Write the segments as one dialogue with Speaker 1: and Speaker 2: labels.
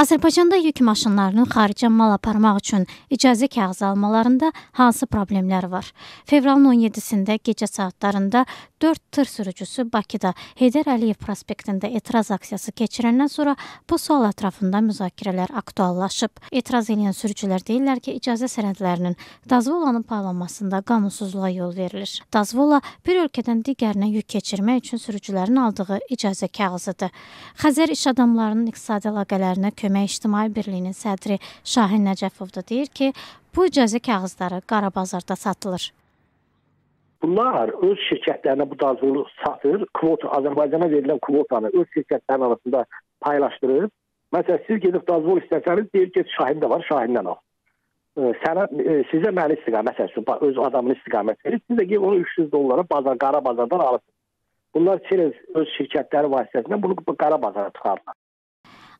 Speaker 1: Azərbaycanda yük maşınlarının xaricə mal aparmaq üçün icazə kağızı almalarında hansı problemlər var? Fevralın 17-sində gecə saatlarında 4 tır sürücüsü Bakıda Heydər Əliyev prospektində etiraz aksiyası keçirəndən sonra bu sual ətrafında müzakirələr aktuallaşıb. Etiraz edən sürücülər deyirlər ki, icazə sənədlərinin dazvolanın paylanmasında qanunsuzluğa yol verilir. Dazvola bir ölkədən digərinə yük keçirmək üçün sürücülərin aldığı icazə kağızıdır. Xəzər iş adamlarının iqtisadi əlaqələrinə Kömək İctimai Birliyinin sədri Şahin Nəcəfov da deyir ki, bu icazə kağızları qara bazarda satılır.
Speaker 2: Bunlar öz şirkətlərinə bu dazvolu satır, kvota Azərbaycana verilən kvotanı öz şirkətlərinin arasında paylaşdırır. Məsələn, siz gedib dazvol istəsəniz, deyir ki, Şahin də var, Şahindən al. Sənə e, sizə məni istiqamət məsələn, öz adamını istiqamət verir. Siz də gedib onu 300 dollara bazar, qara bazardan alırsınız. Bunlar çerez öz şirkətləri vasitəsilə bunu qara bazara çıxarırlar.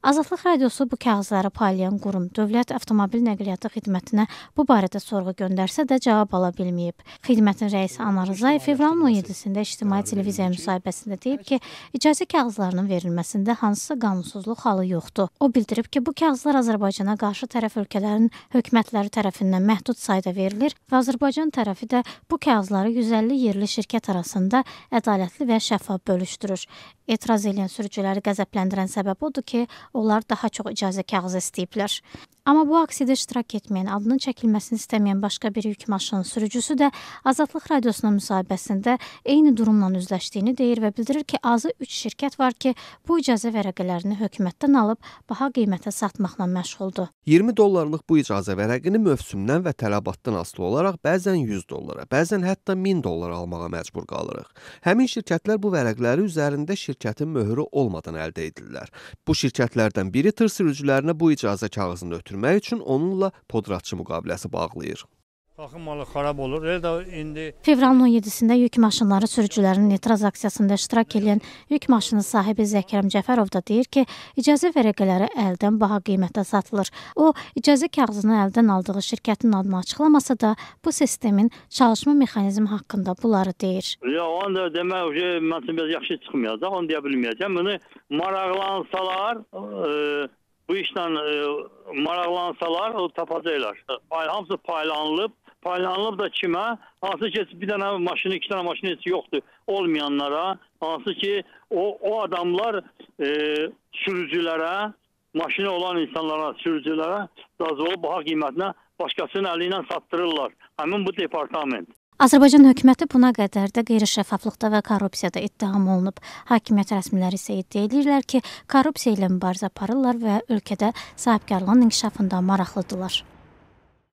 Speaker 1: Azadlıq Radiosu bu kağızları paylayan qurum Dövlət Avtomobil Nəqliyyatı Xidmətinə bu barədə sorğu göndərsə də cavab ala bilməyib. Xidmətin rəisi Anar Rzayev fevralın 17-sində ictimai televiziya müsahibəsində deyib ki, icazə kağızlarının verilməsində hansısa qanunsuzluq halı yoxdur. O bildirib ki, bu kağızlar Azərbaycana qarşı tərəf ölkələrin hökumətləri tərəfindən məhdud sayda verilir və Azərbaycan tərəfi də bu kağızları 150 yerli şirkət arasında ədalətli və şəffaf bölüşdürür. Etiraz edən sürücüləri qəzəbləndirən səbəb odur ki, onlar daha çox icazə kağızı istəyiblər. Amma bu aksiyada iştirak etməyən, adının çəkilməsini istəməyən başqa bir yük maşının sürücüsü də Azadlıq radiosuna müsahibəsində eyni durumla üzləşdiyini deyir və bildirir ki, azı 3 şirkət var ki, bu icazə vərəqələrini hökumətdən alıb baha qiymətə satmaqla məşğuldur.
Speaker 3: 20 dollarlıq bu icazə vərəqini mövsümdən və tələbatdan asılı olaraq bəzən 100 dollara, bəzən hətta 1000 dollara almağa məcbur qalırıq. Həmin şirkətlər bu vərəqləri üzərində şirkətin möhrü olmadan əldə edirlər. Bu şirkətlərdən biri tır sürücülərinə bu icazə kağızını ötürür götürmək üçün onunla podratçı müqaviləsi bağlayır.
Speaker 4: Baxım malı xarab olur. Elə də indi
Speaker 1: Fevralın 17-sində yük maşınları sürücülərinin etiraz aksiyasında iştirak edən yük maşını sahibi Zəkirəm Cəfərov da deyir ki, icazə vərəqələri əldən baha qiymətə satılır. O, icazə kağızını əldən aldığı şirkətin adını açıqlamasa da, bu sistemin çalışma mexanizmi haqqında bunları deyir.
Speaker 4: ya onu da demək ki, mən üçün biraz yaxşı çıxmayacaq, onu deyə bilməyəcəm. Bunu maraqlansalar, e, bu işlə e, maraqlansalar o tapacaqlar. Pay, hamısı paylanılıb, paylanılıb da kimə? Hansı ki bir dənə maşını, iki dənə maşını heç yoxdur olmayanlara, hansı ki o o adamlar e, sürücülərə, maşını olan insanlara, sürücülərə dazvolu baha qiymətinə başqasının əli ilə satdırırlar. Həmin bu departament.
Speaker 1: Azərbaycan hökuməti buna qədər də qeyri-şəffaflıqda və korrupsiyada ittiham olunub. Hakimiyyət rəsmiləri isə iddia edirlər ki, korrupsiya ilə mübarizə aparırlar və ölkədə sahibkarlığın inkişafında maraqlıdırlar.